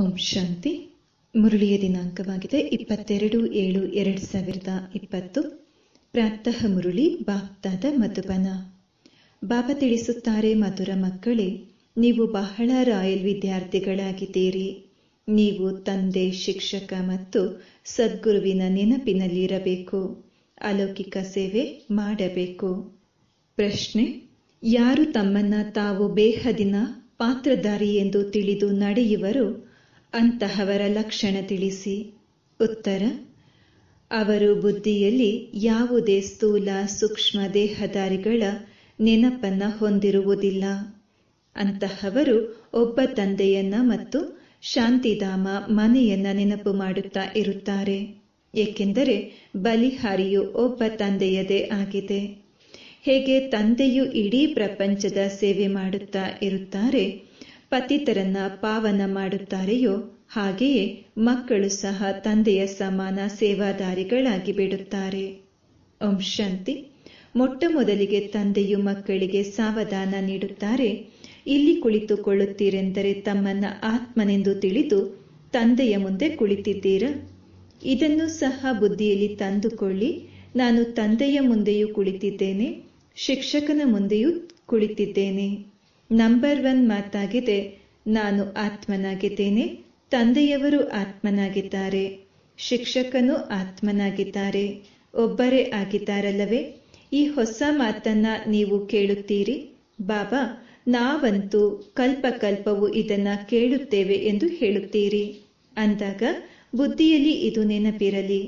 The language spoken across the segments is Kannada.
ಓಂ ಶಾಂತಿ. ಮುರಳಿಯ ದಿನಾಂಕವಾಗಿದೆ. ಇಪ್ಪತ್ತೆರಡು ಏಳು ಎರಡು ಸಾವಿರದ ಇಪ್ಪತ್ತು. ಪ್ರಾಪ್ತಃ ಮುರುಳಿ, ಬಾಪ್ತಾದ ಮಧುಬನ. ಬಾಬಾ ತಿಳಿಸುತ್ತಾರೆ, ಮಧುರ ಮಕ್ಕಳೇ, ನೀವು ಬಹಳ ರಾಯಲ್ ವಿದ್ಯಾರ್ಥಿಗಳಾಗಿದ್ದೀರಿ. ನೀವು ತಂದೆ, ಶಿಕ್ಷಕ ಮತ್ತು ಸದ್ಗುರುವಿನ ನೆನಪಿನಲ್ಲಿರಬೇಕು. ಅಲೌಕಿಕ ಸೇವೆ ಮಾಡಬೇಕು. ಪ್ರಶ್ನೆ, ಯಾರು ತಮ್ಮನ್ನ ತಾವು ಬೇಹದಿನ ಪಾತ್ರಧಾರಿ ಎಂದು ತಿಳಿದು ನಡೆಯುವರು? ಅಂತಹವರ ಲಕ್ಷಣ ತಿಳಿಸಿ. ಉತ್ತರ, ಅವರು ಬುದ್ಧಿಯಲ್ಲಿ ಯಾವುದೇ ಸ್ಥೂಲ ಸೂಕ್ಷ್ಮ ದೇಹದಾರಿಗಳ ನೆನಪನ್ನ ಹೊಂದಿರುವುದಿಲ್ಲ. ಅಂತಹವರು ಒಬ್ಬ ತಂದೆಯನ್ನ ಮತ್ತು ಶಾಂತಿಧಾಮ ಮನೆಯನ್ನ ನೆನಪು ಮಾಡುತ್ತಾ ಇರುತ್ತಾರೆ. ಏಕೆಂದರೆ ಬಲಿಹಾರಿಯು ಒಬ್ಬ ತಂದೆಯದೇ ಆಗಿದೆ. ಹೇಗೆ ತಂದೆಯು ಇಡೀ ಪ್ರಪಂಚದ ಸೇವೆ ಮಾಡುತ್ತಾ ಇರುತ್ತಾರೆ ಪತಿತರನ್ನ ಪಾವನ ಮಾಡುತ್ತಾರೆಯೋ ಹಾಗೆಯೇ ಮಕ್ಕಳು ಸಹ ತಂದೆಯ ಸಮಾನ ಸೇವಾದಾರಿಗಳಾಗಿ ಬಿಡುತ್ತಾರೆ. ಓಂ ಶಾಂತಿ. ಮೊಟ್ಟ ಮೊದಲಿಗೆ ತಂದೆಯು ಮಕ್ಕಳಿಗೆ ಸಾವಧಾನ ನೀಡುತ್ತಾರೆ. ಇಲ್ಲಿ ಕುಳಿತುಕೊಳ್ಳುತ್ತೀರೆಂದರೆ ತಮ್ಮನ್ನ ಆತ್ಮನೆಂದು ತಿಳಿದು ತಂದೆಯ ಮುಂದೆ ಕುಳಿತಿದ್ದೀರಾ? ಇದನ್ನು ಸಹ ಬುದ್ಧಿಯಲ್ಲಿ ತಂದುಕೊಳ್ಳಿ. ನಾನು ತಂದೆಯ ಮುಂದೆಯೂ ಕುಳಿತಿದ್ದೇನೆ, ಶಿಕ್ಷಕನ ಮುಂದೆಯೂ ಕುಳಿತಿದ್ದೇನೆ. ನಂಬರ್ ಒನ್ ಮಾತಾಗಿದೆ, ನಾನು ಆತ್ಮನಾಗಿದ್ದೇನೆ, ತಂದೆಯವರು ಆತ್ಮನಾಗಿದ್ದಾರೆ, ಶಿಕ್ಷಕನು ಆತ್ಮನಾಗಿದ್ದಾರೆ, ಒಬ್ಬರೇ ಆಗಿದ್ದಾರಲ್ಲವೇ? ಈ ಹೊಸ ಮಾತನ್ನ ನೀವು ಕೇಳುತ್ತೀರಿ? ಬಾಬಾ, ನಾವಂತೂ ಕಲ್ಪ ಕಲ್ಪವು ಇದನ್ನ ಕೇಳುತ್ತೇವೆ ಎಂದು ಹೇಳುತ್ತೀರಿ. ಅಂದಾಗ, ಬುದ್ಧಿಯಲ್ಲಿ ಇದು ನೆನಪಿರಲಿ.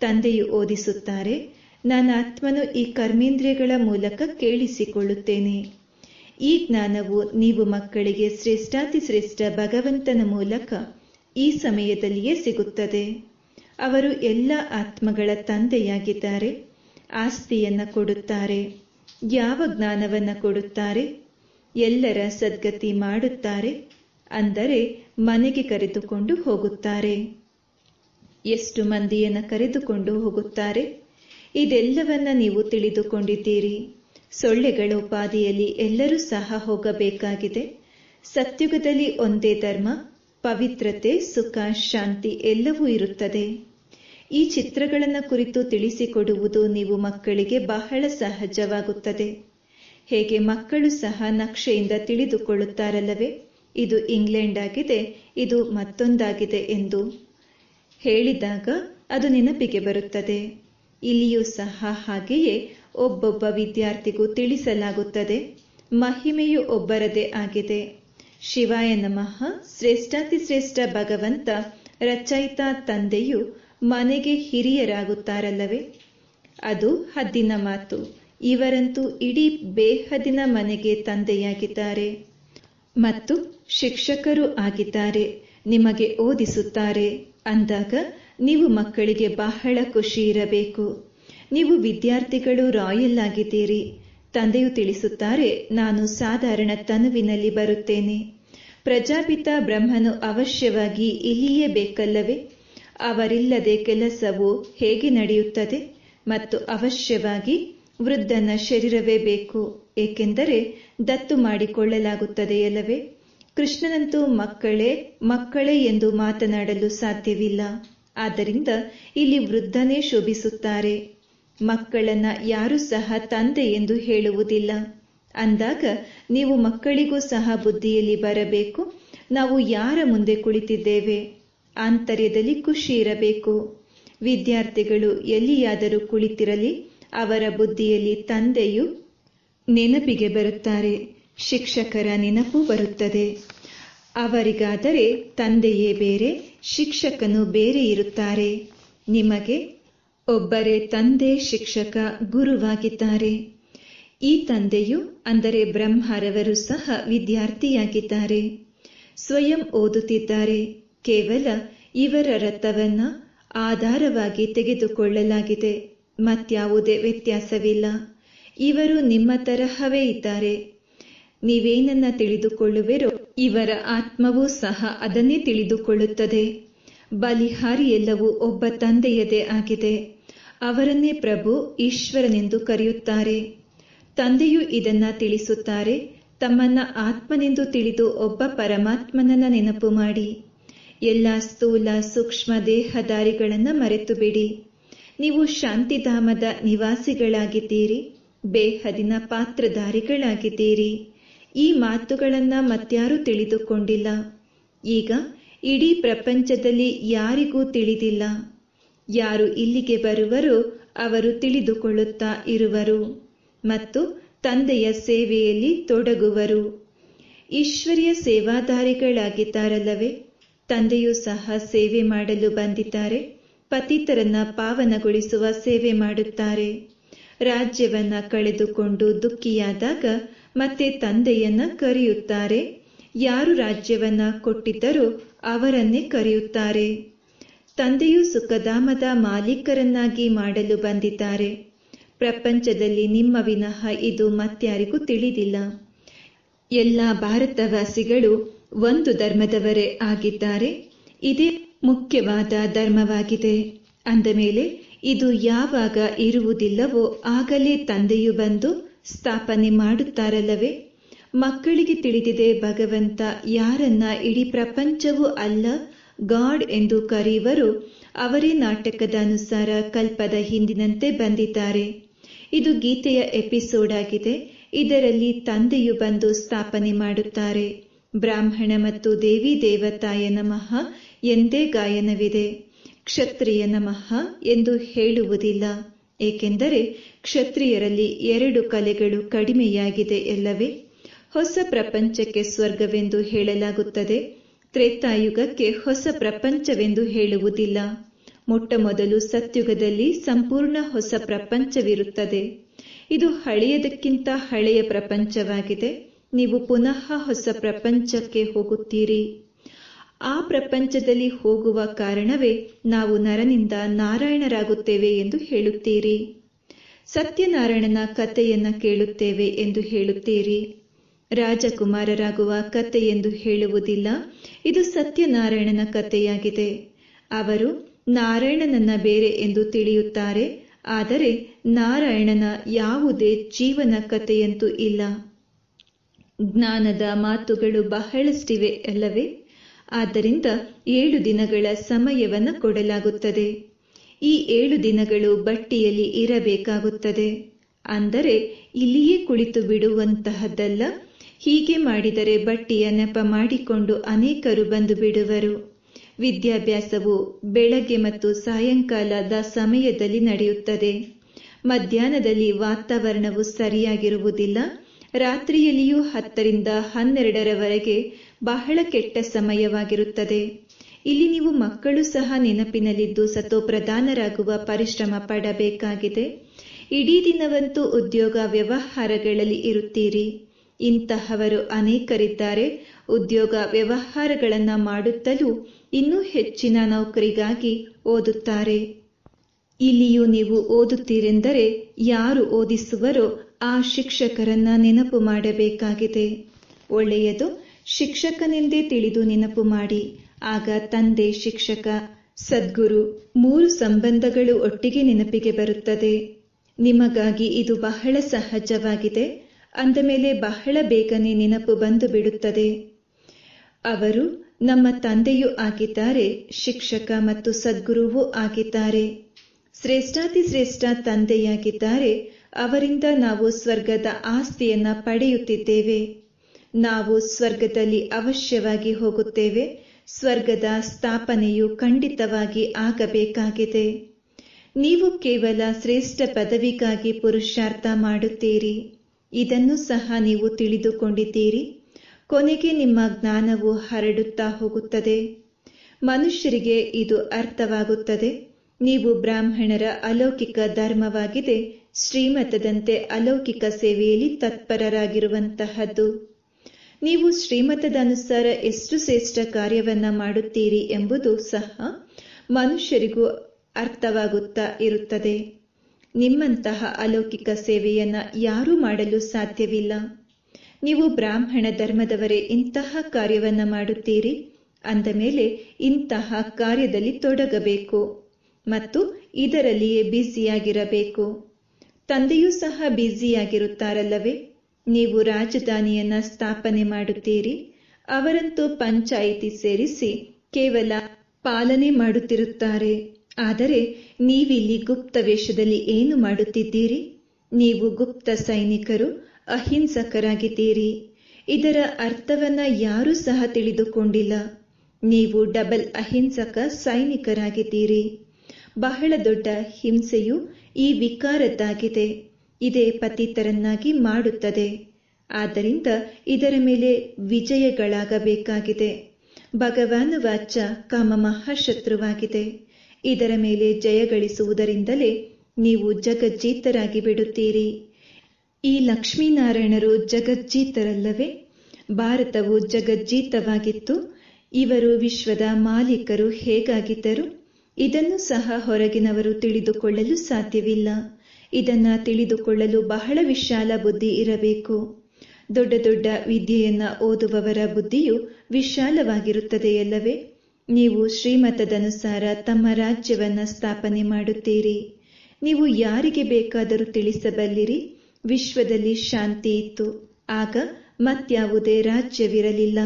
ತಂದೆಯು ಓದಿಸುತ್ತಾರೆ ನಾನು ಆತ್ಮನು ಈ ಕರ್ಮೇಂದ್ರಿಯಗಳ ಮೂಲಕ ಕೇಳಿಸಿಕೊಳ್ಳುತ್ತೇನೆ. ಈ ಜ್ಞಾನವು ನೀವು ಮಕ್ಕಳಿಗೆ ಶ್ರೇಷ್ಠಾತಿ ಶ್ರೇಷ್ಠ ಭಗವಂತನ ಮೂಲಕ ಈ ಸಮಯದಲ್ಲಿಯೇ ಸಿಗುತ್ತದೆ. ಅವರು ಎಲ್ಲ ಆತ್ಮಗಳ ತಂದೆಯಾಗಿದ್ದಾರೆ. ಆಸ್ತಿಯನ್ನು ಕೊಡುತ್ತಾರೆ. ಯಾವ ಜ್ಞಾನವನ್ನ ಕೊಡುತ್ತಾರೆ? ಎಲ್ಲರ ಸದ್ಗತಿ ಮಾಡುತ್ತಾರೆ. ಅಂದರೆ ಮನೆಗೆ ಕರೆದುಕೊಂಡು ಹೋಗುತ್ತಾರೆ. ಎಷ್ಟು ಮಂದಿಯನ್ನ ಕರೆದುಕೊಂಡು ಹೋಗುತ್ತಾರೆ? ಇದೆಲ್ಲವನ್ನ ನೀವು ತಿಳಿದುಕೊಂಡಿದ್ದೀರಿ. ಸೊಳ್ಳೆಗಳ ಪಾದಿಯಲ್ಲಿ ಎಲ್ಲರೂ ಸಹ ಹೋಗಬೇಕಾಗಿದೆ. ಸತ್ಯುಗದಲ್ಲಿ ಒಂದೇ ಧರ್ಮ, ಪವಿತ್ರತೆ, ಸುಖ, ಶಾಂತಿ ಎಲ್ಲವೂ ಇರುತ್ತದೆ. ಈ ಚಿತ್ರಗಳನ್ನು ಕುರಿತು ತಿಳಿಸಿಕೊಡುವುದು ನೀವು ಮಕ್ಕಳಿಗೆ ಬಹಳ ಸಹಜವಾಗುತ್ತದೆ. ಹೇಗೆ ಮಕ್ಕಳು ಸಹ ನಕ್ಷೆಯಿಂದ ತಿಳಿದುಕೊಳ್ಳುತ್ತಾರಲ್ಲವೇ? ಇದು ಇಂಗ್ಲೆಂಡ್ ಆಗಿದೆ, ಇದು ಮತ್ತೊಂದಾಗಿದೆ ಎಂದು ಹೇಳಿದಾಗ ಅದು ನೆನಪಿಗೆ ಬರುತ್ತದೆ. ಇಲ್ಲಿಯೂ ಸಹ ಹಾಗೆಯೇ ಒಬ್ಬೊಬ್ಬ ವಿದ್ಯಾರ್ಥಿಗೂ ತಿಳಿಸಲಾಗುತ್ತದೆ. ಮಹಿಮೆಯು ಒಬ್ಬರದೇ ಆಗಿದೆ. ಶಿವಾಯ ನಮಃ. ಶ್ರೇಷ್ಠಾತಿ ಶ್ರೇಷ್ಠ ಭಗವಂತ, ರಚಯಿತ ತಂದೆಯು ಮನೆಗೆ ಹಿರಿಯರಾಗುತ್ತಾರಲ್ಲವೇ? ಅದು ಹದ್ದಿನ ಮಾತು. ಇವರಂತೂ ಇಡೀ ಬೇಹದಿನ ಮನೆಗೆ ತಂದೆಯಾಗಿದ್ದಾರೆ. ಮತ್ತು ಶಿಕ್ಷಕರು ಆಗಿದ್ದಾರೆ. ನಿಮಗೆ ಓದಿಸುತ್ತಾರೆ. ಅಂದಾಗ ನೀವು ಮಕ್ಕಳಿಗೆ ಬಹಳ ಖುಷಿ ಇರಬೇಕು. ನೀವು ವಿದ್ಯಾರ್ಥಿಗಳು ರಾಯಲ್ ಆಗಿದ್ದೀರಿ. ತಂದೆಯು ತಿಳಿಸುತ್ತಾರೆ, ನಾನು ಸಾಧಾರಣ ತನುವಿನಲ್ಲಿ ಬರುತ್ತೇನೆ. ಪ್ರಜಾಪಿತ ಬ್ರಹ್ಮನು ಅವಶ್ಯವಾಗಿ ಇಲ್ಲಿಯೇ ಬೇಕಲ್ಲವೇ? ಅವರಿಲ್ಲದೆ ಕೆಲಸವು ಹೇಗೆ ನಡೆಯುತ್ತದೆ? ಮತ್ತು ಅವಶ್ಯವಾಗಿ ವೃದ್ಧನ ಶರೀರವೇ ಬೇಕು, ಏಕೆಂದರೆ ದತ್ತು ಮಾಡಿಕೊಳ್ಳಲಾಗುತ್ತದೆಯಲ್ಲವೇ? ಕೃಷ್ಣನಂತೂ ಮಕ್ಕಳೇ ಮಕ್ಕಳೇ ಎಂದು ಮಾತನಾಡಲು ಸಾಧ್ಯವಿಲ್ಲ. ಆದ್ದರಿಂದ ಇಲ್ಲಿ ವೃದ್ಧನೇ ಶೋಭಿಸುತ್ತಾರೆ. ಮಕ್ಕಳನ್ನ ಯಾರು ಸಹ ತಂದೆ ಎಂದು ಹೇಳುವುದಿಲ್ಲ. ಅಂದಾಗ ನೀವು ಮಕ್ಕಳಿಗೂ ಸಹ ಬುದ್ಧಿಯಲ್ಲಿ ಬರಬೇಕು. ನಾವು ಯಾರ ಮುಂದೆ ಕುಳಿತಿದ್ದೇವೆ? ಆಂತರ್ಯದಲ್ಲಿ ಖುಷಿ ಇರಬೇಕು. ವಿದ್ಯಾರ್ಥಿಗಳು ಎಲ್ಲಿಯಾದರೂ ಕುಳಿತಿರಲಿ, ಅವರ ಬುದ್ಧಿಯಲ್ಲಿ ತಂದೆಯು ನೆನಪಿಗೆ ಬರುತ್ತಾರೆ. ಶಿಕ್ಷಕರ ನೆನಪು ಬರುತ್ತದೆ. ಅವರಿಗಾದರೆ ತಂದೆಯೇ ಬೇರೆ, ಶಿಕ್ಷಕನು ಬೇರೆ ಇರುತ್ತಾರೆ. ನಿಮಗೆ ಒಬ್ಬರೇ ತಂದೆ ಶಿಕ್ಷಕ ಗುರುವಾಗಿದ್ದಾರೆ. ಈ ತಂದೆಯು ಅಂದರೆ ಬ್ರಹ್ಮರವರು ಸಹ ವಿದ್ಯಾರ್ಥಿಯಾಗಿದ್ದಾರೆ. ಸ್ವಯಂ ಓದುತ್ತಿದ್ದಾರೆ. ಕೇವಲ ಇವರ ರಥವನ್ನ ಆಧಾರವಾಗಿ ತೆಗೆದುಕೊಳ್ಳಲಾಗಿದೆ. ಮತ್ಯಾವುದೇ ವ್ಯತ್ಯಾಸವಿಲ್ಲ. ಇವರು ನಿಮ್ಮ ತರಹವೇ ಇದ್ದಾರೆ. ನೀವೇನನ್ನ ತಿಳಿದುಕೊಳ್ಳುವಿರೋ? ಇವರ ಆತ್ಮವೂ ಸಹ ಅದನ್ನೇ ತಿಳಿದುಕೊಳ್ಳುತ್ತದೆ. ಬಲಿಹಾರಿ ಎಲ್ಲವೂ ಒಬ್ಬ ತಂದೆಯದೇ ಆಗಿದೆ. ಅವರನ್ನೇ ಪ್ರಭು ಈಶ್ವರನೆಂದು ಕರೆಯುತ್ತಾರೆ. ತಂದೆಯು ಇದನ್ನ ತಿಳಿಸುತ್ತಾರೆ. ತಮ್ಮನ್ನ ಆತ್ಮನೆಂದು ತಿಳಿದು ಒಬ್ಬ ಪರಮಾತ್ಮನನ್ನ ನೆನಪು ಮಾಡಿ. ಎಲ್ಲ ಸ್ಥೂಲ ಸೂಕ್ಷ್ಮ ದೇಹದಾರಿಗಳನ್ನು ಮರೆತು ಬಿಡಿ ನೀವು ಶಾಂತಿಧಾಮದ ನಿವಾಸಿಗಳಾಗಿದ್ದೀರಿ. ಬೇಹದಿನ ಪಾತ್ರಧಾರಿಗಳಾಗಿದ್ದೀರಿ. ಈ ಮಾತುಗಳನ್ನ ಮತ್ಯಾರೂ ತಿಳಿದುಕೊಂಡಿಲ್ಲ. ಈಗ ಇಡೀ ಪ್ರಪಂಚದಲ್ಲಿ ಯಾರಿಗೂ ತಿಳಿದಿಲ್ಲ. ಯಾರು ಇಲ್ಲಿಗೆ ಬರುವರೋ ಅವರು ತಿಳಿದುಕೊಳ್ಳುತ್ತಾ ಇರುವರು ಮತ್ತು ತಂದೆಯ ಸೇವೆಯಲ್ಲಿ ತೊಡಗುವರು. ಈಶ್ವರ್ಯ ಸೇವಾದಾರಿಗಳಾಗಿದ್ದಾರಲ್ಲವೇ ತಂದೆಯೂ ಸಹ ಸೇವೆ ಮಾಡಲು ಬಂದಿದ್ದಾರೆ, ಪತಿತರನ್ನ ಪಾವನಗೊಳಿಸುವ ಸೇವೆ ಮಾಡುತ್ತಾರೆ. ರಾಜ್ಯವನ್ನ ಕಳೆದುಕೊಂಡು ದುಃಖಿಯಾದಾಗ ಮತ್ತೆ ತಂದೆಯನ್ನ ಕರೆಯುತ್ತಾರೆ. ಯಾರು ರಾಜ್ಯವನ್ನ ಕೊಟ್ಟಿದ್ದರೋ ಅವರನ್ನೇ ಕರೆಯುತ್ತಾರೆ. ತಂದೆಯು ಸುಖಧಾಮದ ಮಾಲೀಕರನ್ನಾಗಿ ಮಾಡಲು ಬಂದಿದ್ದಾರೆ. ಪ್ರಪಂಚದಲ್ಲಿ ನಿಮ್ಮ ವಿನಃ ಇದು ಮತ್ಯಾರಿಗೂ ತಿಳಿದಿಲ್ಲ. ಎಲ್ಲ ಭಾರತವಾಸಿಗಳು ಒಂದು ಧರ್ಮದವರೇ ಆಗಿದ್ದಾರೆ. ಇದೇ ಮುಖ್ಯವಾದ ಧರ್ಮವಾಗಿದೆ. ಅಂದ ಮೇಲೆ, ಇದು ಯಾವಾಗ ಇರುವುದಿಲ್ಲವೋ ಆಗಲೇ ತಂದೆಯು ಬಂದು ಸ್ಥಾಪನೆ ಮಾಡುತ್ತಾರಲ್ಲವೇ? ಮಕ್ಕಳಿಗೆ ತಿಳಿದಿದೆ ಭಗವಂತ ಯಾರನ್ನ ಇಡೀ ಪ್ರಪಂಚವೂ ಅಲ್ಲ ಗಾಡ್ ಎಂದು ಕರೆಯುವರು, ಅವರೇ ನಾಟಕದ ಅನುಸಾರ ಕಲ್ಪದ ಹಿಂದಿನಂತೆ ಬಂದಿದ್ದಾರೆ. ಇದು ಗೀತೆಯ ಎಪಿಸೋಡ್ ಆಗಿದೆ. ಇದರಲ್ಲಿ ತಂದೆಯು ಬಂದು ಸ್ಥಾಪನೆ ಮಾಡುತ್ತಾರೆ. ಬ್ರಾಹ್ಮಣ ಮತ್ತು ದೇವಿ ದೇವತಾಯ ನಮಃ ಎಂದೇ ಗಾಯನವಿದೆ. ಕ್ಷತ್ರಿಯ ನಮಃ ಎಂದು ಹೇಳುವುದಿಲ್ಲ. ಏಕೆಂದರೆ ಕ್ಷತ್ರಿಯರಲ್ಲಿ ಎರಡು ಕಲೆಗಳು ಕಡಿಮೆಯಾಗಿದೆ ಎಲ್ಲವೇ ಹೊಸ ಪ್ರಪಂಚಕ್ಕೆ ಸ್ವರ್ಗವೆಂದು ಹೇಳಲಾಗುತ್ತದೆ. ತ್ರೇತಾಯುಗಕ್ಕೆ ಹೊಸ ಪ್ರಪಂಚವೆಂದು ಹೇಳುವುದಿಲ್ಲ. ಮೊಟ್ಟಮೊದಲು ಸತ್ಯುಗದಲ್ಲಿ ಸಂಪೂರ್ಣ ಹೊಸ ಪ್ರಪಂಚವಿರುತ್ತದೆ. ಇದು ಹಳೆಯದಕ್ಕಿಂತ ಹಳೆಯ ಪ್ರಪಂಚವಾಗಿದೆ. ನೀವು ಪುನಃ ಹೊಸ ಪ್ರಪಂಚಕ್ಕೆ ಹೋಗುತ್ತೀರಿ. ಆ ಪ್ರಪಂಚದಲ್ಲಿ ಹೋಗುವ ಕಾರಣವೇ ನಾವು ನರನಿಂದ ನಾರಾಯಣರಾಗುತ್ತೇವೆ ಎಂದು ಹೇಳುತ್ತೀರಿ. ಸತ್ಯನಾರಾಯಣನ ಕಥೆಯನ್ನ ಕೇಳುತ್ತೇವೆ ಎಂದು ಹೇಳುತ್ತೀರಿ. ರಾಜಕುಮಾರರಾಗುವ ಕತೆ ಎಂದು ಹೇಳುವುದಿಲ್ಲ. ಇದು ಸತ್ಯನಾರಾಯಣನ ಕಥೆಯಾಗಿದೆ ಅವರು ನಾರಾಯಣನನ್ನ ಬೇರೆ ಎಂದು ತಿಳಿಯುತ್ತಾರೆ. ಆದರೆ ನಾರಾಯಣನ ಯಾವುದೇ ಜೀವನ ಕಥೆಯಂತೂ ಇಲ್ಲ. ಜ್ಞಾನದ ಮಾತುಗಳು ಬಹಳಷ್ಟಿವೆ ಅಲ್ಲವೇ? ಆದ್ದರಿಂದ ಏಳು ದಿನಗಳ ಸಮಯವನ್ನು ಕೊಡಲಾಗುತ್ತದೆ. ಈ ಏಳು ದಿನಗಳು ಬಟ್ಟಿಯಲ್ಲಿ ಇರಬೇಕಾಗುತ್ತದೆ. ಅಂದರೆ ಇಲ್ಲಿಯೇ ಕುಳಿತು ಬಿಡುವಂತಹದ್ದಲ್ಲ ಹೀಗೆ ಮಾಡಿದರೆ ಬಟ್ಟೆಯ ನೆಪ ಮಾಡಿಕೊಂಡು ಅನೇಕರು ಬಂದು ಬಿಡುವರು. ವಿದ್ಯಾಭ್ಯಾಸವು ಬೆಳಗ್ಗೆ ಮತ್ತು ಸಾಯಂಕಾಲದ ಸಮಯದಲ್ಲಿ ನಡೆಯುತ್ತದೆ. ಮಧ್ಯಾಹ್ನದಲ್ಲಿ ವಾತಾವರಣವು ಸರಿಯಾಗಿರುವುದಿಲ್ಲ. ರಾತ್ರಿಯಲ್ಲಿಯೂ ಹತ್ತರಿಂದ ಹನ್ನೆರಡರವರೆಗೆ ಬಹಳ ಕೆಟ್ಟ ಸಮಯವಾಗಿರುತ್ತದೆ. ಇಲ್ಲಿ ನೀವು ಮಕ್ಕಳು ಸಹ ನೆನಪಿನಲ್ಲಿದ್ದು ಸತೋಪ್ರಧಾನರಾಗುವ ಪರಿಶ್ರಮ ಪಡಬೇಕಾಗಿದೆ. ಇಡೀ ದಿನವಂತೂ ಉದ್ಯೋಗ ವ್ಯವಹಾರಗಳಲ್ಲಿ ಇರುತ್ತೀರಿ. ಇಂತಹವರು ಅನೇಕರಿದ್ದಾರೆ. ಉದ್ಯೋಗ ವ್ಯವಹಾರಗಳನ್ನು ಮಾಡುತ್ತಲೂ ಇನ್ನೂ ಹೆಚ್ಚಿನ ನೌಕರಿಗಾಗಿ ಓದುತ್ತಾರೆ. ಇಲ್ಲಿಯೂ ನೀವು ಓದುತ್ತೀರೆಂದರೆ ಯಾರು ಓದಿಸುವರೋ ಆ ಶಿಕ್ಷಕರನ್ನ ನೆನಪು ಮಾಡಬೇಕಾಗಿದೆ. ಒಳ್ಳೆಯದು, ಶಿಕ್ಷಕನೆಂದೇ ತಿಳಿದು ನೆನಪು ಮಾಡಿ. ಆಗ ತಂದೆ, ಶಿಕ್ಷಕ, ಸದ್ಗುರು ಮೂರು ಸಂಬಂಧಗಳು ಒಟ್ಟಿಗೆ ನೆನಪಿಗೆ ಬರುತ್ತದೆ. ನಿಮಗಾಗಿ ಇದು ಬಹಳ ಸಹಜವಾಗಿದೆ. ಅಂದ ಮೇಲೆ ಬಹಳ ಬೇಗನೆ ನೆನಪು ಬಂದು ಬಿಡುತ್ತದೆ. ಅವರು ನಮ್ಮ ತಂದೆಯೂ ಆಗಿದ್ದಾರೆ, ಶಿಕ್ಷಕ ಮತ್ತು ಸದ್ಗುರುವೂ ಆಗಿದ್ದಾರೆ. ಶ್ರೇಷ್ಠಾತಿ ಶ್ರೇಷ್ಠ ತಂದೆಯಾಗಿದ್ದಾರೆ, ಅವರಿಂದ ನಾವು ಸ್ವರ್ಗದ ಆಸ್ತಿಯನ್ನ ಪಡೆಯುತ್ತಿದ್ದೇವೆ. ನಾವು ಸ್ವರ್ಗದಲ್ಲಿ ಅವಶ್ಯವಾಗಿ ಹೋಗುತ್ತೇವೆ, ಸ್ವರ್ಗದ ಸ್ಥಾಪನೆಯು ಖಂಡಿತವಾಗಿ ಆಗಬೇಕಾಗಿದೆ. ನೀವು ಕೇವಲ ಶ್ರೇಷ್ಠ ಪದವಿಗಾಗಿ ಪುರುಷಾರ್ಥ ಮಾಡುತ್ತೀರಿ. ಇದನ್ನು ಸಹ ನೀವು ತಿಳಿದುಕೊಂಡಿದ್ದೀರಿ. ಕೊನೆಗೆ ನಿಮ್ಮ ಜ್ಞಾನವು ಹರಡುತ್ತಾ ಹೋಗುತ್ತದೆ. ಮನುಷ್ಯರಿಗೆ ಇದು ಅರ್ಥವಾಗುತ್ತದೆ. ನೀವು ಬ್ರಾಹ್ಮಣರ ಅಲೌಕಿಕ ಧರ್ಮವಾಗಿದೆ, ಶ್ರೀಮತದಂತೆ ಅಲೌಕಿಕ ಸೇವೆಯಲ್ಲಿ ತತ್ಪರರಾಗಿರುವಂತಹದ್ದು. ನೀವು ಶ್ರೀಮತದ ಅನುಸಾರ ಎಷ್ಟು ಶ್ರೇಷ್ಠ ಕಾರ್ಯವನ್ನ ಮಾಡುತ್ತೀರಿ ಎಂಬುದು ಸಹ ಮನುಷ್ಯರಿಗೂ ಅರ್ಥವಾಗುತ್ತಾ ಇರುತ್ತದೆ. ನಿಮ್ಮಂತಹ ಅಲೌಕಿಕ ಸೇವೆಯನ್ನ ಯಾರೂ ಮಾಡಲು ಸಾಧ್ಯವಿಲ್ಲ. ನೀವು ಬ್ರಾಹ್ಮಣ ಧರ್ಮದವರೇ ಇಂತಹ ಕಾರ್ಯವನ್ನ ಮಾಡುತ್ತೀರಿ? ಅಂದ ಮೇಲೆ ಇಂತಹ ಕಾರ್ಯದಲ್ಲಿ ತೊಡಗಬೇಕು ಮತ್ತು ಇದರಲ್ಲಿಯೇ ಬ್ಯುಸಿಯಾಗಿರಬೇಕು. ತಂದೆಯೂ ಸಹ ಬ್ಯುಸಿಯಾಗಿರುತ್ತಾರಲ್ಲವೇ? ನೀವು ರಾಜಧಾನಿಯನ್ನ ಸ್ಥಾಪನೆ ಮಾಡುತ್ತೀರಿ. ಅವರಂತೂ ಪಂಚಾಯಿತಿ ಸೇರಿಸಿ ಕೇವಲ ಪಾಲನೆ ಮಾಡುತ್ತಿರುತ್ತಾರೆ. ಆದರೆ ನೀವಿಲ್ಲಿ ಗುಪ್ತ ವೇಷದಲ್ಲಿ ಏನು ಮಾಡುತ್ತಿದ್ದೀರಿ? ನೀವು ಗುಪ್ತ ಸೈನಿಕರು, ಅಹಿಂಸಕರಾಗಿದ್ದೀರಿ. ಇದರ ಅರ್ಥವನ್ನ ಯಾರೂ ಸಹ ತಿಳಿದುಕೊಂಡಿಲ್ಲ. ನೀವು ಡಬಲ್ ಅಹಿಂಸಕ ಸೈನಿಕರಾಗಿದ್ದೀರಿ. ಬಹಳ ದೊಡ್ಡ ಹಿಂಸೆಯು ಈ ವಿಕಾರದ್ದಾಗಿದೆ. ಇದೇ ಪತಿತರನ್ನಾಗಿ ಮಾಡುತ್ತದೆ. ಆದ್ದರಿಂದ ಇದರ ಮೇಲೆ ವಿಜಯಗಳಾಗಬೇಕಾಗಿದೆ. ಭಗವಾನ್ ವಾಚ ಕಾಮ ಮಹಾಶತ್ರುವಾಗಿದೆ ಇದರ ಮೇಲೆ ಜಯಗಳಿಸುವುದರಿಂದಲೇ ನೀವು ಜಗಜ್ಜೀತರಾಗಿ ಬಿಡುತ್ತೀರಿ. ಈ ಲಕ್ಷ್ಮೀನಾರಾಯಣರು ಜಗಜ್ಜೀತರಲ್ಲವೇ? ಭಾರತವು ಜಗಜ್ಜೀತವಾಗಿತ್ತು. ಇವರು ವಿಶ್ವದ ಮಾಲೀಕರು ಹೇಗಾಗಿದ್ದರು? ಇದನ್ನು ಸಹ ಹೊರಗಿನವರು ತಿಳಿದುಕೊಳ್ಳಲು ಸಾಧ್ಯವಿಲ್ಲ. ಇದನ್ನ ತಿಳಿದುಕೊಳ್ಳಲು ಬಹಳ ವಿಶಾಲ ಬುದ್ಧಿ ಇರಬೇಕು. ದೊಡ್ಡ ದೊಡ್ಡ ವಿದ್ಯೆಯನ್ನ ಓದುವವರ ಬುದ್ಧಿಯು ವಿಶಾಲವಾಗಿರುತ್ತದೆಯಲ್ಲವೇ? ನೀವು ಶ್ರೀಮತದನುಸಾರ ತಮ್ಮ ರಾಜ್ಯವನ್ನ ಸ್ಥಾಪನೆ ಮಾಡುತ್ತೀರಿ. ನೀವು ಯಾರಿಗೆ ಬೇಕಾದರೂ ತಿಳಿಸಬಲ್ಲಿರಿ. ವಿಶ್ವದಲ್ಲಿ ಶಾಂತಿ ಇತ್ತು. ಆಗ ಮತ್ಯಾವುದೇ ರಾಜ್ಯವಿರಲಿಲ್ಲ.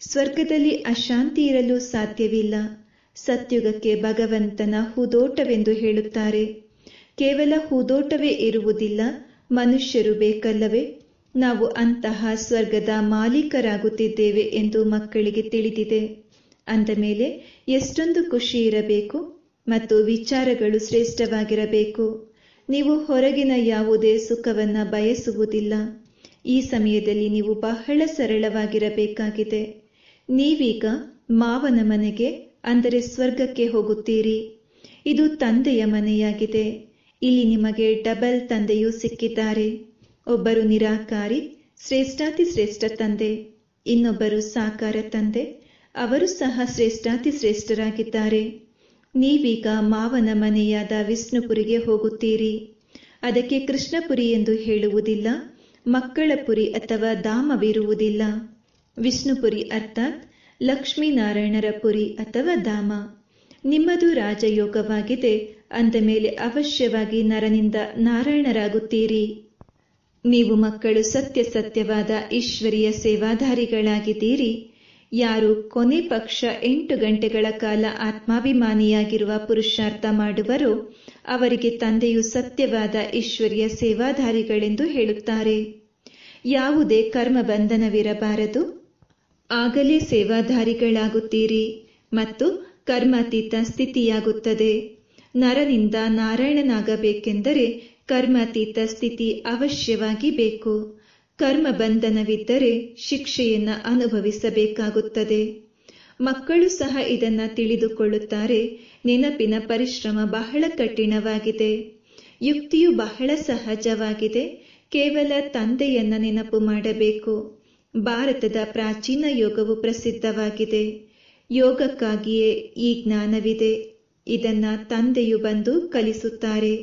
ಸ್ವರ್ಗದಲ್ಲಿ ಅಶಾಂತಿ ಇರಲು ಸಾಧ್ಯವಿಲ್ಲ. ಸತ್ಯುಗಕ್ಕೆ ಭಗವಂತನ ಹೂದೋಟವೆಂದು ಹೇಳುತ್ತಾರೆ. ಕೇವಲ ಹೂದೋಟವೇ ಇರುವುದಿಲ್ಲ. ಮನುಷ್ಯರು ಬೇಕಲ್ಲವೇ? ನಾವು ಅಂತಹ ಸ್ವರ್ಗದ ಮಾಲೀಕರಾಗುತ್ತಿದ್ದೇವೆ ಎಂದು ಮಕ್ಕಳಿಗೆ ತಿಳಿದಿದೆ. ಅಂದ ಮೇಲೆ ಎಷ್ಟೊಂದು ಖುಷಿ ಇರಬೇಕು ಮತ್ತು ವಿಚಾರಗಳು ಶ್ರೇಷ್ಠವಾಗಿರಬೇಕು. ನೀವು ಹೊರಗಿನ ಯಾವುದೇ ಸುಖವನ್ನ ಬಯಸುವುದಿಲ್ಲ. ಈ ಸಮಯದಲ್ಲಿ ನೀವು ಬಹಳ ಸರಳವಾಗಿರಬೇಕಾಗಿದೆ. ನೀವೀಗ ಮಾವನ ಮನೆಗೆ, ಅಂದರೆ ಸ್ವರ್ಗಕ್ಕೆ ಹೋಗುತ್ತೀರಿ. ಇದು ತಂದೆಯ ಮನೆಯಾಗಿದೆ. ಇಲ್ಲಿ ನಿಮಗೆ ಡಬಲ್ ತಂದೆಯು ಸಿಕ್ಕಿದ್ದಾರೆ. ಒಬ್ಬರು ನಿರಾಕಾರಿ, ಶ್ರೇಷ್ಠಾತಿ ಶ್ರೇಷ್ಠ ತಂದೆ, ಇನ್ನೊಬ್ಬರು ಸಾಕಾರ ತಂದೆ ಅವರು ಸಹ ಶ್ರೇಷ್ಠಾತಿ ಶ್ರೇಷ್ಠರಾಗಿದ್ದಾರೆ. ನೀವೀಗ ಮಾವನ ಮನೆಯಾದ ವಿಷ್ಣುಪುರಿಗೆ ಹೋಗುತ್ತೀರಿ. ಅದಕ್ಕೆ ಕೃಷ್ಣಪುರಿ ಎಂದು ಹೇಳುವುದಿಲ್ಲ, ಮಕ್ಕಳ ಪುರಿ ಅಥವಾ ಧಾಮವಿರುವುದಿಲ್ಲ ವಿಷ್ಣುಪುರಿ ಅರ್ಥಾತ್ ಲಕ್ಷ್ಮೀನಾರಾಯಣರ ಪುರಿ ಅಥವಾ ಧಾಮ. ನಿಮ್ಮದು ರಾಜಯೋಗವಾಗಿದೆ, ಅಂದ ಮೇಲೆ ಅವಶ್ಯವಾಗಿ ನರನಿಂದ ನಾರಾಯಣರಾಗುತ್ತೀರಿ. ನೀವು ಮಕ್ಕಳು ಸತ್ಯ ಸತ್ಯವಾದ ಈಶ್ವರಿಯ ಸೇವಾಧಾರಿಗಳಾಗಿದ್ದೀರಿ. ಯಾರು ಕೊನೆ ಪಕ್ಷ ಎಂಟು ಗಂಟೆಗಳ ಕಾಲ ಆತ್ಮಾಭಿಮಾನಿಯಾಗಿರುವ ಪುರುಷಾರ್ಥ ಮಾಡುವರೋ, ಅವರಿಗೆ ತಂದೆಯು ಸತ್ಯವಾದ ಈಶ್ವರ್ಯ ಸೇವಾಧಾರಿಗಳೆಂದು ಹೇಳುತ್ತಾರೆ. ಯಾವುದೇ ಕರ್ಮ ಬಂಧನವಿರಬಾರದು. ಆಗಲೇ ಸೇವಾಧಾರಿಗಳಾಗುತ್ತೀರಿ ಮತ್ತು ಕರ್ಮಾತೀತ ಸ್ಥಿತಿಯಾಗುತ್ತದೆ. ನರನಿಂದ ನಾರಾಯಣನಾಗಬೇಕೆಂದರೆ ಕರ್ಮಾತೀತ ಸ್ಥಿತಿ ಅವಶ್ಯವಾಗಿ ಬೇಕು. ಕರ್ಮ ಬಂಧನವಿದ್ದರೆ ಶಿಕ್ಷೆಯನ್ನ ಅನುಭವಿಸಬೇಕಾಗುತ್ತದೆ. ಮಕ್ಕಳು ಸಹ ಇದನ್ನ ತಿಳಿದುಕೊಳ್ಳುತ್ತಾರೆ. ನೆನಪಿನ ಪರಿಶ್ರಮ ಬಹಳ ಕಠಿಣವಾಗಿದೆ. ಯುಕ್ತಿಯು ಬಹಳ ಸಹಜವಾಗಿದೆ. ಕೇವಲ ತಂದೆಯನ್ನ ನೆನಪು ಮಾಡಬೇಕು. ಭಾರತದ ಪ್ರಾಚೀನ ಯೋಗವು ಪ್ರಸಿದ್ಧವಾಗಿದೆ. ಯೋಗಕ್ಕಾಗಿಯೇ ಈ ಜ್ಞಾನವಿದೆ. ಇದನ್ನ ತಂದೆಯು ಬಂದು ಕಲಿಸುತ್ತಾರೆ.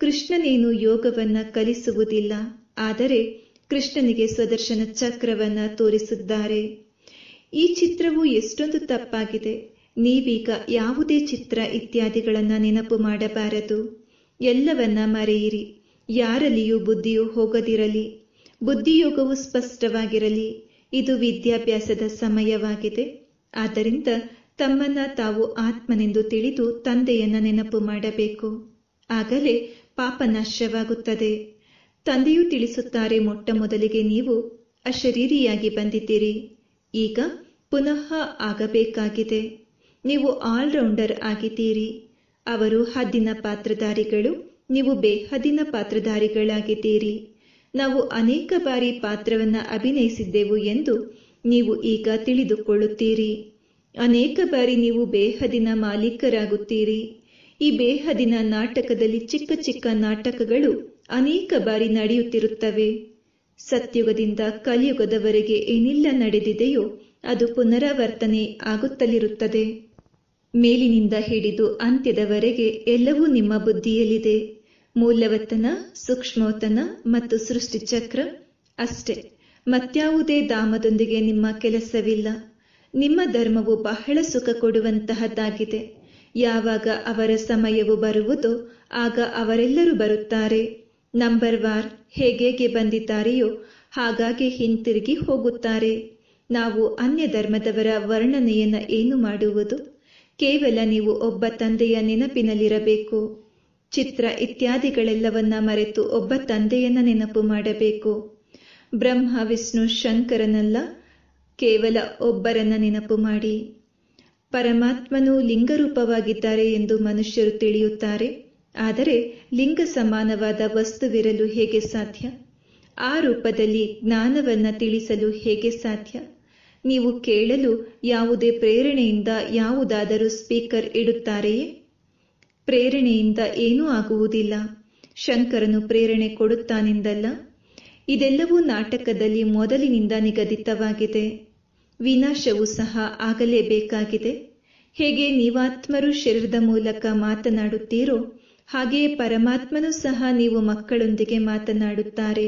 ಕೃಷ್ಣನೇನು ಯೋಗವನ್ನ ಕಲಿಸುವುದಿಲ್ಲ. ಆದರೆ ಕೃಷ್ಣನಿಗೆ ಸ್ವದರ್ಶನ ಚಕ್ರವನ್ನ ತೋರಿಸಿದ್ದಾರೆ. ಈ ಚಿತ್ರವು ಎಷ್ಟೊಂದು ತಪ್ಪಾಗಿದೆ. ನೀವೀಗ ಯಾವುದೇ ಚಿತ್ರ ಇತ್ಯಾದಿಗಳನ್ನ ನೆನಪು ಮಾಡಬಾರದು. ಎಲ್ಲವನ್ನ ಮರೆಯಿರಿ. ಯಾರಲ್ಲಿಯೂ ಬುದ್ಧಿಯು ಹೋಗದಿರಲಿ. ಬುದ್ಧಿಯೋಗವು ಸ್ಪಷ್ಟವಾಗಿರಲಿ. ಇದು ವಿದ್ಯಾಭ್ಯಾಸದ ಸಮಯವಾಗಿದೆ. ಆದ್ದರಿಂದ ತಮ್ಮನ್ನ ತಾವು ಆತ್ಮನೆಂದು ತಿಳಿದು ತಂದೆಯನ್ನ ನೆನಪು ಮಾಡಬೇಕು. ಆಗಲೇ ಪಾಪ ನಾಶವಾಗುತ್ತದೆ. ತಂದೆಯು ತಿಳಿಸುತ್ತಾರೆ, ಮೊಟ್ಟ ಮೊದಲಿಗೆ ನೀವು ಅಶರೀರಿಯಾಗಿ ಬಂದಿದ್ದೀರಿ. ಈಗ ಪುನಃ ಆಗಬೇಕಾಗಿದೆ. ನೀವು ಆಲ್ರೌಂಡರ್ ಆಗಿದ್ದೀರಿ. ಅವರು ಹದ್ದಿನ ಪಾತ್ರಧಾರಿಗಳು, ನೀವು ಬೇಹದ್ದಿನ ಪಾತ್ರಧಾರಿಗಳಾಗಿದ್ದೀರಿ. ನಾವು ಅನೇಕ ಬಾರಿ ಪಾತ್ರವನ್ನು ಅಭಿನಯಿಸಿದ್ದೆವು ಎಂದು ನೀವು ಈಗ ತಿಳಿದುಕೊಳ್ಳುತ್ತೀರಿ. ಅನೇಕ ಬಾರಿ ನೀವು ಬೇಹದಿನ ಮಾಲೀಕರಾಗುತ್ತೀರಿ. ಈ ಬೇಹದಿನ ನಾಟಕದಲ್ಲಿ ಚಿಕ್ಕ ಚಿಕ್ಕ ನಾಟಕಗಳು ಅನೇಕ ಬಾರಿ ನಡೆಯುತ್ತಿರುತ್ತವೆ. ಸತ್ಯುಗದಿಂದ ಕಲಿಯುಗದವರೆಗೆ ಏನೆಲ್ಲ ನಡೆದಿದೆಯೋ ಅದು ಪುನರಾವರ್ತನೆ ಆಗುತ್ತಲಿರುತ್ತದೆ. ಮೇಲಿನಿಂದ ಹಿಡಿದು ಅಂತ್ಯದವರೆಗೆ ಎಲ್ಲವೂ ನಿಮ್ಮ ಬುದ್ಧಿಯಲ್ಲಿದೆ. ಮೂಲವತನ ಸೂಕ್ಷ್ಮೋತನ ಮತ್ತು ಸೃಷ್ಟಿಚಕ್ರ ಅಷ್ಟೇ. ಮತ್ಯಾವುದೇ ಧಾಮದೊಂದಿಗೆ ನಿಮ್ಮ ಕೆಲಸವಿಲ್ಲ. ನಿಮ್ಮ ಧರ್ಮವು ಬಹಳ ಸುಖ ಕೊಡುವಂತಹದ್ದಾಗಿದೆ. ಯಾವಾಗ ಅವರ ಸಮಯವು ಬರುವುದೋ ಆಗ ಅವರೆಲ್ಲರೂ ಬರುತ್ತಾರೆ. ನಂಬರ್ ವಾರ್ ಹೇಗೇಗೆ ಬಂದಿದ್ದಾರೆಯೋ ಹಾಗಾಗಿ ಹಿಂತಿರುಗಿ ಹೋಗುತ್ತಾರೆ. ನಾವು ಅನ್ಯ ಧರ್ಮದವರ ವರ್ಣನೆಯನ್ನ ಏನು ಮಾಡುವುದು? ಕೇವಲ ನೀವು ಒಬ್ಬ ತಂದೆಯ ನೆನಪಿನಲ್ಲಿರಬೇಕು. ಚಿತ್ರ ಇತ್ಯಾದಿಗಳೆಲ್ಲವನ್ನ ಮರೆತು ಒಬ್ಬ ತಂದೆಯನ್ನ ನೆನಪು ಮಾಡಬೇಕು. ಬ್ರಹ್ಮ, ವಿಷ್ಣು, ಶಂಕರನಲ್ಲ, ಕೇವಲ ಒಬ್ಬರನ್ನ ನೆನಪು ಮಾಡಿ. ಪರಮಾತ್ಮನು ಲಿಂಗರೂಪವಾಗಿದ್ದಾರೆ ಎಂದು ಮನುಷ್ಯರು ತಿಳಿಯುತ್ತಾರೆ. ಆದರೆ ಲಿಂಗ ಸಮಾನವಾದ ವಸ್ತುವಿರಲು ಹೇಗೆ ಸಾಧ್ಯ? ಆ ರೂಪದಲ್ಲಿ ಜ್ಞಾನವನ್ನು ತಿಳಿಸಲು ಹೇಗೆ ಸಾಧ್ಯ? ನೀವು ಕೇಳಲು ಯಾವುದೇ ಪ್ರೇರಣೆಯಿಂದ ಯಾವುದಾದರೂ ಸ್ಪೀಕರ್ ಇಡುತ್ತಾರೆಯೇ? ಪ್ರೇರಣೆಯಿಂದ ಏನೂ ಆಗುವುದಿಲ್ಲ. ಶಂಕರನು ಪ್ರೇರಣೆ ಕೊಡುತ್ತಾನೆಂದಲ್ಲ. ಇದೆಲ್ಲವೂ ನಾಟಕದಲ್ಲಿ ಮೊದಲಿನಿಂದ ನಿಗದಿತವಾಗಿದೆ. ವಿನಾಶವೂ ಸಹ ಆಗಲೇಬೇಕಾಗಿದೆ. ಹೇಗೆ ನೀವಾತ್ಮರು ಶರೀರದ ಮೂಲಕ ಮಾತನಾಡುತ್ತೀರೋ ಹಾಗೆಯೇ ಪರಮಾತ್ಮನು ಸಹ ನೀವು ಮಕ್ಕಳೊಂದಿಗೆ ಮಾತನಾಡುತ್ತಾರೆ.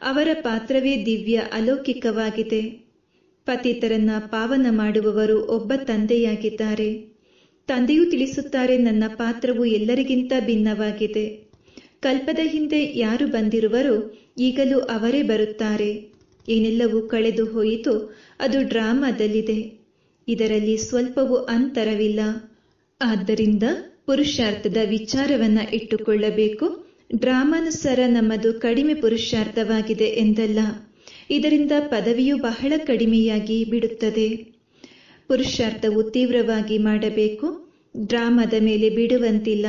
ಅವರ ಪಾತ್ರವೇ ದಿವ್ಯ ಅಲೌಕಿಕವಾಗಿದೆ. ಪತಿತರನ್ನ ಪಾವನ ಮಾಡುವವರು ಒಬ್ಬ ತಂದೆಯಾಗಿದ್ದಾರೆ. ತಂದೆಯು ತಿಳಿಸುತ್ತಾರೆ, ನನ್ನ ಪಾತ್ರವು ಎಲ್ಲರಿಗಿಂತ ಭಿನ್ನವಾಗಿದೆ. ಕಲ್ಪದ ಹಿಂದೆ ಯಾರು ಬಂದಿರುವರೋ ಈಗಲೂ ಅವರೇ ಬರುತ್ತಾರೆ. ಏನೆಲ್ಲವೂ ಕಳೆದು ಹೋಯಿತು ಅದು ಡ್ರಾಮಾದಲ್ಲಿದೆ. ಇದರಲ್ಲಿ ಸ್ವಲ್ಪವೂ ಅಂತರವಿಲ್ಲ. ಆದ್ದರಿಂದ ಪುರುಷಾರ್ಥದ ವಿಚಾರವನ್ನ ಇಟ್ಟುಕೊಳ್ಳಬೇಕು. ಡ್ರಾಮಾನುಸಾರ ನಮ್ಮದು ಕಡಿಮೆ ಪುರುಷಾರ್ಥವಾಗಿದೆ ಎಂದಲ್ಲ. ಇದರಿಂದ ಪದವಿಯು ಬಹಳ ಕಡಿಮೆಯಾಗಿ ಬಿಡುತ್ತದೆ. ಪುರುಷಾರ್ಥವು ತೀವ್ರವಾಗಿ ಮಾಡಬೇಕು. ಡ್ರಾಮಾದ ಮೇಲೆ ಬಿಡುವಂತಿಲ್ಲ.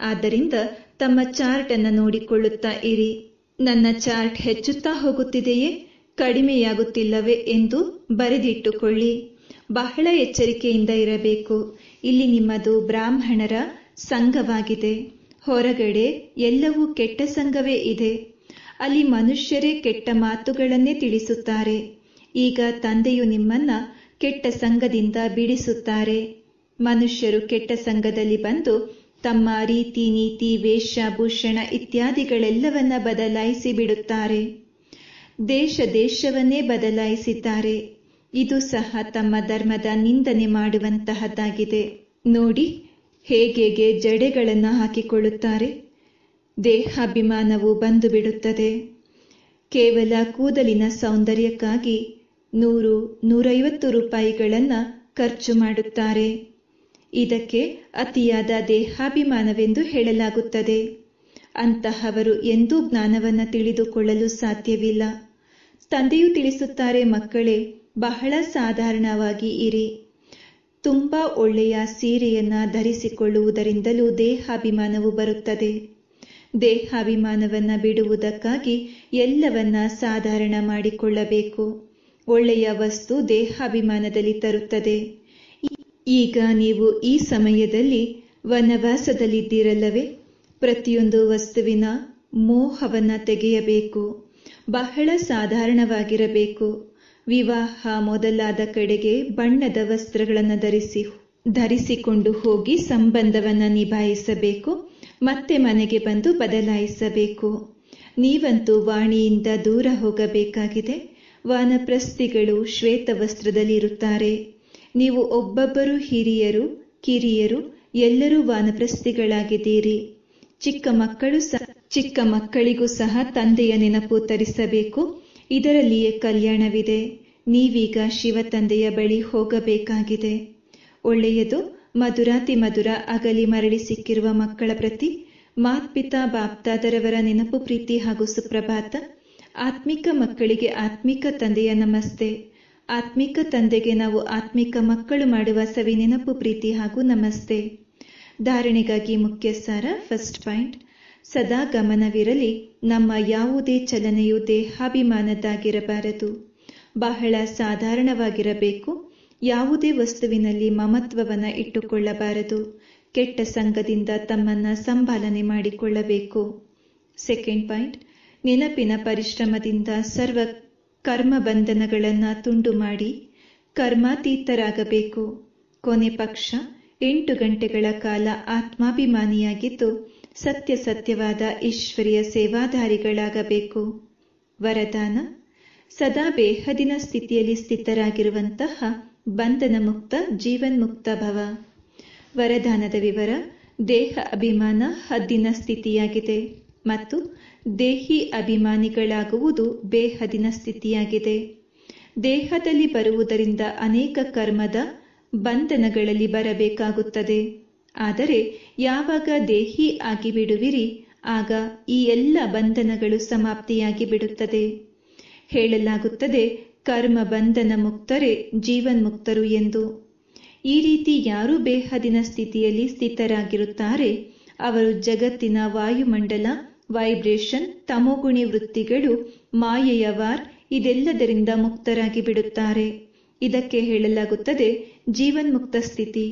ಆದ್ದರಿಂದ ತಮ್ಮ ಚಾರ್ಟ್ ಅನ್ನು ನೋಡಿಕೊಳ್ಳುತ್ತಾ ಇರಿ. ನನ್ನ ಚಾರ್ಟ್ ಹೆಚ್ಚುತ್ತಾ ಹೋಗುತ್ತಿದೆಯೇ? ಕಡಿಮೆಯಾಗುತ್ತಿಲ್ಲವೇ ಎಂದು ಬರೆದಿಟ್ಟುಕೊಳ್ಳಿ. ಬಹಳ ಎಚ್ಚರಿಕೆಯಿಂದ ಇರಬೇಕು. ಇಲ್ಲಿ ನಿಮ್ಮದು ಬ್ರಾಹ್ಮಣರ ಸಂಘವಾಗಿದೆ. ಹೊರಗಡೆ ಎಲ್ಲವೂ ಕೆಟ್ಟ ಸಂಘವೇ ಇದೆ. ಅಲ್ಲಿ ಮನುಷ್ಯರೇ ಕೆಟ್ಟ ಮಾತುಗಳನ್ನೇ ತಿಳಿಸುತ್ತಾರೆ. ಈಗ ತಂದೆಯು ನಿಮ್ಮನ್ನ ಕೆಟ್ಟ ಸಂಘದಿಂದ ಬಿಡಿಸುತ್ತಾರೆ. ಮನುಷ್ಯರು ಕೆಟ್ಟ ಸಂಘದಲ್ಲಿ ಬಂದು ತಮ್ಮ ರೀತಿ, ನೀತಿ ವೇಷಭೂಷಣ ಇತ್ಯಾದಿಗಳೆಲ್ಲವನ್ನ ಬದಲಾಯಿಸಿ ಬಿಡುತ್ತಾರೆ. ದೇಶ ದೇಶವನ್ನೇ ಬದಲಾಯಿಸಿದ್ದಾರೆ. ಇದು ಸಹ ತಮ್ಮ ಧರ್ಮದ ನಿಂದನೆ ಮಾಡುವಂತಹದ್ದಾಗಿದೆ. ನೋಡಿ ಹೇಗೆ ಜಡೆಗಳನ್ನು ಹಾಕಿಕೊಳ್ಳುತ್ತಾರೆ. ದೇಹಾಭಿಮಾನವು ಬಂದು ಬಿಡುತ್ತದೆ ಕೇವಲ ಕೂದಲಿನ ಸೌಂದರ್ಯಕ್ಕಾಗಿ ನೂರು, ನೂರೈವತ್ತು ರೂಪಾಯಿಗಳನ್ನು ಖರ್ಚು ಮಾಡುತ್ತಾರೆ. ಇದಕ್ಕೆ ಅತಿಯಾದ ದೇಹಾಭಿಮಾನವೆಂದು ಹೇಳಲಾಗುತ್ತದೆ. ಅಂತಹವರು ಎಂದೂ ಜ್ಞಾನವನ್ನು ತಿಳಿದುಕೊಳ್ಳಲು ಸಾಧ್ಯವಿಲ್ಲ. ತಂದೆಯು ತಿಳಿಸುತ್ತಾರೆ, ಮಕ್ಕಳೇ ಬಹಳ ಸಾಧಾರಣವಾಗಿ ಇರಿ. ತುಂಬಾ ಒಳ್ಳೆಯ ಸೀರೆಯನ್ನು ಧರಿಸಿಕೊಳ್ಳುವುದರಿಂದಲೂ ದೇಹಾಭಿಮಾನವು ಬರುತ್ತದೆ. ದೇಹಾಭಿಮಾನವನ್ನು ಬಿಡುವುದಕ್ಕಾಗಿ ಎಲ್ಲವನ್ನ ಸಾಧಾರಣ ಮಾಡಿಕೊಳ್ಳಬೇಕು. ಒಳ್ಳೆಯ ವಸ್ತು ದೇಹಾಭಿಮಾನದಲ್ಲಿ ತರುತ್ತದೆ. ಈಗ ನೀವು ಈ ಸಮಯದಲ್ಲಿ ವನವಾಸದಲ್ಲಿದ್ದೀರಲ್ಲವೇ? ಪ್ರತಿಯೊಂದು ವಸ್ತುವಿನ ಮೋಹವನ್ನ ತೆಗೆಯಬೇಕು. ಬಹಳ ಸಾಧಾರಣವಾಗಿರಬೇಕು. ವಿವಾಹ ಮೊದಲಾದ ಕಡೆಗೆ ಬಣ್ಣದ ವಸ್ತ್ರಗಳನ್ನು ಧರಿಸಿ ಧರಿಸಿಕೊಂಡು ಹೋಗಿ ಸಂಬಂಧವನ್ನು ನಿಭಾಯಿಸಬೇಕು, ಮತ್ತೆ ಮನೆಗೆ ಬಂದು ಬದಲಾಯಿಸಬೇಕು. ನೀವಂತೂ ವಾಣಿಯಿಂದ ದೂರ ಹೋಗಬೇಕಾಗಿದೆ. ವಾನಪ್ರಸ್ಥಿಗಳು ಶ್ವೇತ ವಸ್ತ್ರದಲ್ಲಿರುತ್ತಾರೆ. ನೀವು ಒಬ್ಬೊಬ್ಬರು ಹಿರಿಯರು, ಕಿರಿಯರು, ಎಲ್ಲರೂ ವಾನಪ್ರಸ್ಥಿಗಳಾಗಿದ್ದೀರಿ. ಚಿಕ್ಕ ಮಕ್ಕಳು ಸಹ, ಚಿಕ್ಕ ಮಕ್ಕಳಿಗೂ ಸಹ ತಂದೆಯ ನೆನಪು ತರಿಸಬೇಕು. ಇದರಲ್ಲಿಯೇ ಕಲ್ಯಾಣವಿದೆ. ನೀವೀಗ ಶಿವ ತಂದೆಯ ಬಳಿ ಹೋಗಬೇಕಾಗಿದೆ. ಒಳ್ಳೆಯದು, ಮಧುರಾತಿ ಮಧುರ ಅಗಲಿ ಮರಳಿ ಸಿಕ್ಕಿರುವ ಮಕ್ಕಳ ಪ್ರತಿ, ಮಾತ್ಪಿತಾ ಬಾಪ್ತಾದರವರ ನೆನಪು ಪ್ರೀತಿ ಹಾಗೂ ಸುಪ್ರಭಾತ, ಆತ್ಮಿಕ ಮಕ್ಕಳಿಗೆ ಆತ್ಮಿಕ ತಂದೆಯ ನಮಸ್ತೆ. ಆತ್ಮಿಕ ತಂದೆಗೆ ನಾವು ಆತ್ಮಿಕ ಮಕ್ಕಳು ಮಾಡುವ ಸವಿ ನೆನಪು ಪ್ರೀತಿ ಹಾಗೂ ನಮಸ್ತೆ. ಧಾರಣೆಗಾಗಿ ಮುಖ್ಯ ಸಾರ ಫಸ್ಟ್ ಪಾಯಿಂಟ್. ಸದಾ ಗಮನವಿರಲಿ, ನಮ್ಮ ಯಾವುದೇ ಚಲನೆಯು ದೇಹಾಭಿಮಾನದ್ದಾಗಿರಬಾರದು. ಬಹಳ ಸಾಧಾರಣವಾಗಿರಬೇಕು, ಯಾವುದೇ ವಸ್ತುವಿನಲ್ಲಿ ಮಮತ್ವವನ್ನು ಇಟ್ಟುಕೊಳ್ಳಬಾರದು. ಕೆಟ್ಟ ಸಂಘದಿಂದ ತಮ್ಮನ್ನ ಸಂಭಾಲನೆ ಮಾಡಿಕೊಳ್ಳಬೇಕು. ಸೆಕೆಂಡ್ ಪಾಯಿಂಟ್, ನೆನಪಿನ ಪರಿಶ್ರಮದಿಂದ ಸರ್ವ ಕರ್ಮ ಬಂಧನಗಳನ್ನು ತುಂಡು ಮಾಡಿ ಕರ್ಮಾತೀತರಾಗಬೇಕು. ಕೊನೆ ಪಕ್ಷ, ಎಂಟು ಗಂಟೆಗಳ ಕಾಲ ಆತ್ಮಾಭಿಮಾನಿಯಾಗಿದ್ದು ಸತ್ಯ ಸತ್ಯವಾದ ಈಶ್ವರಿಯ ಸೇವಾದಾರಿಗಳಾಗಬೇಕು ವರದಾನ, ಸದಾ ಬೇಹದಿನ ಸ್ಥಿತಿಯಲ್ಲಿ ಸ್ಥಿತರಾಗಿರುವಂತಹ ಬಂಧನ ಮುಕ್ತ ಜೀವನ್ಮುಕ್ತ ಭವ. ವರದಾನದ ವಿವರ, ದೇಹ ಅಭಿಮಾನ ಹದ್ದಿನ ಸ್ಥಿತಿಯಾಗಿದೆ ಮತ್ತು ದೇಹಿ ಅಭಿಮಾನಿಗಳಾಗುವುದು ಬೇಹದಿನ ಸ್ಥಿತಿಯಾಗಿದೆ. ದೇಹದಲ್ಲಿ ಬರುವುದರಿಂದ ಅನೇಕ ಕರ್ಮದ ಬಂಧನಗಳಲ್ಲಿ ಬರಬೇಕಾಗುತ್ತದೆ. ಆದರೆ ಯಾವಾಗ ದೇಹಿ ಆಗಿಬಿಡುವಿರಿ, ಆಗ ಈ ಎಲ್ಲ ಬಂಧನಗಳು ಸಮಾಪ್ತಿಯಾಗಿ ಬಿಡುತ್ತದೆ ಹೇಳಲಾಗುತ್ತದೆ, ಕರ್ಮ ಬಂಧನ ಮುಕ್ತರೇ ಜೀವನ್ಮುಕ್ತರು ಎಂದು. ಈ ರೀತಿ ಯಾರು ಬೇಹದಿನ ಸ್ಥಿತಿಯಲ್ಲಿ ಸ್ಥಿತರಾಗಿರುತ್ತಾರೆ, ಅವರು ಜಗತ್ತಿನ ವಾಯುಮಂಡಲ, ವೈಬ್ರೇಷನ್, ತಮೋಗುಣಿ ವೃತ್ತಿಗಳು, ಮಾಯೆಯ ವಾರ್, ಇದೆಲ್ಲದರಿಂದ ಮುಕ್ತರಾಗಿ ಬಿಡುತ್ತಾರೆ ಇದಕ್ಕೆ ಹೇಳಲಾಗುತ್ತದೆ, ಜೀವನ್ಮುಕ್ತ ಸ್ಥಿತಿ.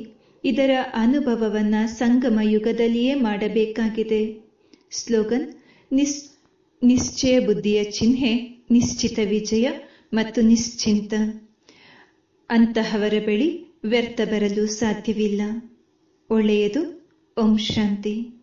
ಇದರ ಅನುಭವವನ್ನ ಸಂಗಮ ಯುಗದಲ್ಲಿಯೇ ಮಾಡಬೇಕಾಗಿದೆ. ಸ್ಲೋಗನ್, ನಿಸ್, ನಿಶ್ಚಯ ಬುದ್ಧಿಯ ಚಿಹ್ನೆ, ನಿಶ್ಚಿತ ವಿಜಯ ಮತ್ತು ನಿಶ್ಚಿಂತ. ಅಂತಹವರ ಬಳಿ ವ್ಯರ್ಥ ಬರಲು ಸಾಧ್ಯವಿಲ್ಲ. ಒಳ್ಳೆಯದು, ಓಂ ಶಾಂತಿ.